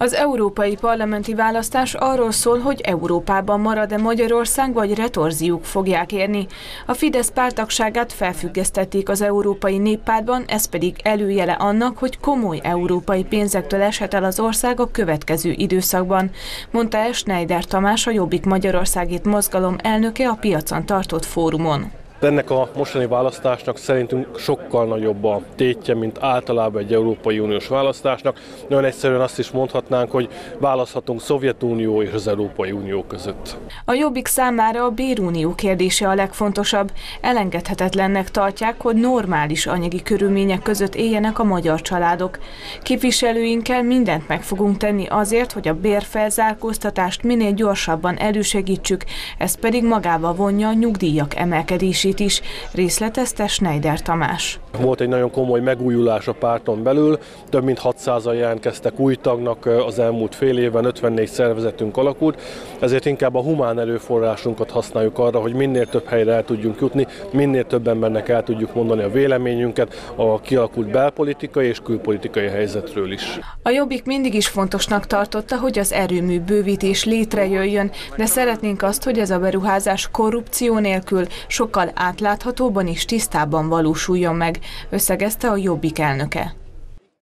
Az európai parlamenti választás arról szól, hogy Európában marad-e Magyarország, vagy retorziók fogják érni. A Fidesz pártagságát felfüggesztették az Európai Néppártban, ez pedig előjele annak, hogy komoly európai pénzektől eshet el az ország a következő időszakban, mondta el Schneider Tamás, a Jobbik Magyarországét mozgalom elnöke a piacon tartott fórumon. Ennek a mostani választásnak szerintünk sokkal nagyobb a tétje, mint általában egy Európai Uniós választásnak. Nagyon egyszerűen azt is mondhatnánk, hogy választhatunk Szovjetunió és az Európai Unió között. A Jobbik számára a bérunió kérdése a legfontosabb. Elengedhetetlennek tartják, hogy normális anyagi körülmények között éljenek a magyar családok. Képviselőinkkel mindent meg fogunk tenni azért, hogy a bérfelzárkóztatást minél gyorsabban elősegítsük, ez pedig magába vonja a nyugdíjak emelkedését emelését is, részletezte Schneider Tamás. Volt egy nagyon komoly megújulás a párton belül, több mint 600-an jelentkeztek új tagnak az elmúlt fél évben, 54 szervezetünk alakult, ezért inkább a humán erőforrásunkat használjuk arra, hogy minél több helyre el tudjunk jutni, minél több embernek el tudjuk mondani a véleményünket a kialakult belpolitikai és külpolitikai helyzetről is. A Jobbik mindig is fontosnak tartotta, hogy az erőmű bővítés létrejöjjön, de szeretnénk azt, hogy ez a beruházás korrupció nélkül sokkal átláthatóban és tisztában valósuljon meg, összegezte a Jobbik elnöke.